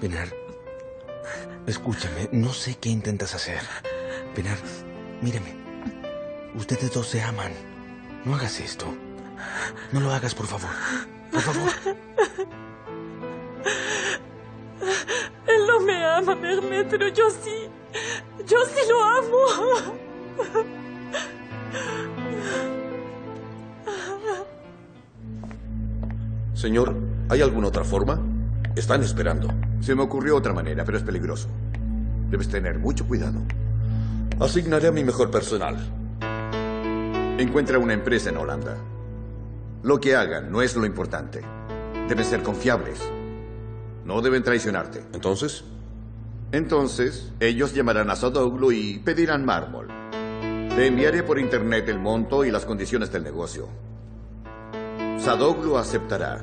Pinar, escúchame, no sé qué intentas hacer. Pinar, mírame. Ustedes dos se aman. No hagas esto. No lo hagas, por favor. Por favor. Él no me ama, Mehmet, pero yo sí. Yo sí lo amo. Señor, ¿hay alguna otra forma? Están esperando. Se me ocurrió otra manera, pero es peligroso. Debes tener mucho cuidado. Asignaré a mi mejor personal. Encuentra una empresa en Holanda. Lo que hagan no es lo importante. Deben ser confiables. No deben traicionarte. ¿Entonces? Entonces, ellos llamarán a Sadoglu y pedirán mármol. Te enviaré por internet el monto y las condiciones del negocio. Sadoglu aceptará